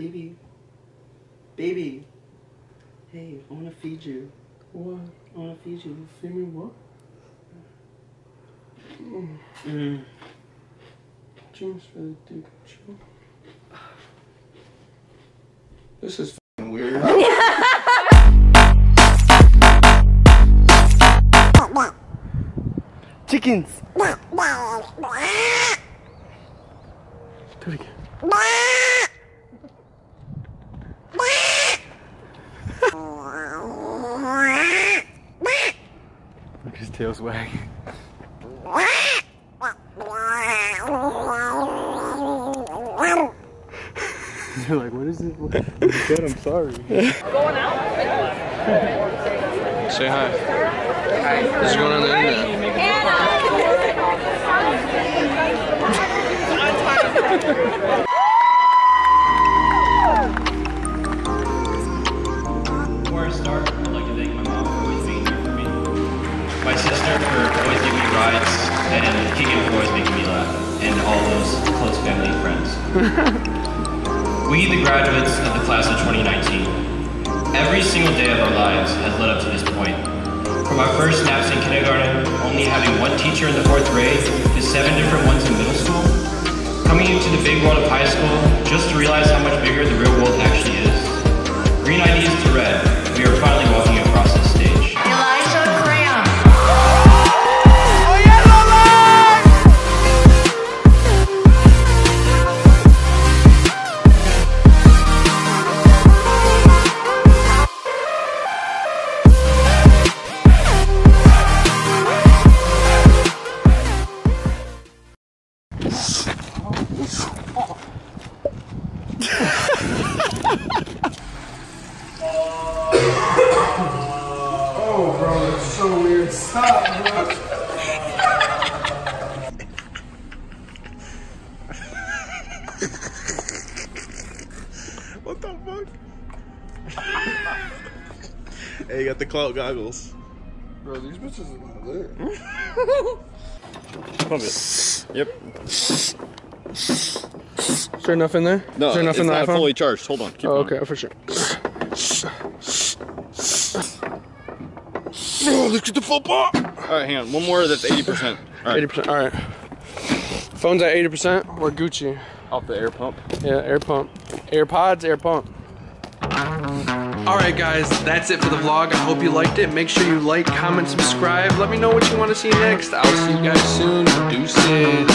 Baby. Baby. Hey, I wanna feed you. What? I wanna feed you. Feed me what? Mm. James really deep. Chill. This is f***ing weird. Chickens. Do it again. Look, his tail's wagging. You're like, what is it? I'm dead, I'm sorry. Say hi. Hi. This is going on the internet. Before all those close family and friends. we, the graduates of the class of 2019, every single day of our lives has led up to this point. From our first naps in kindergarten, only having one teacher in the fourth grade, to seven different ones in middle school, coming into the big world of high school just to realize how much bigger the real Oh, bro, that's so weird. Stop, bro. What the fuck? hey, you got the clout goggles. Bro, these bitches are not lit. Pump it. Yep. Is there enough in there? No, Is there enough it's in the not iPhone? fully charged. Hold on. Keep Oh, going. okay, for sure. Oh, look at the football. All right, hang on. One more that's 80%. All right. 80%. All right. Phone's at 80%. We're Gucci. Off the air pump. Yeah, air pump. AirPods, air pump. Alright guys, that's it for the vlog. I hope you liked it. Make sure you like, comment, subscribe. Let me know what you want to see next. I'll see you guys soon. Deuces.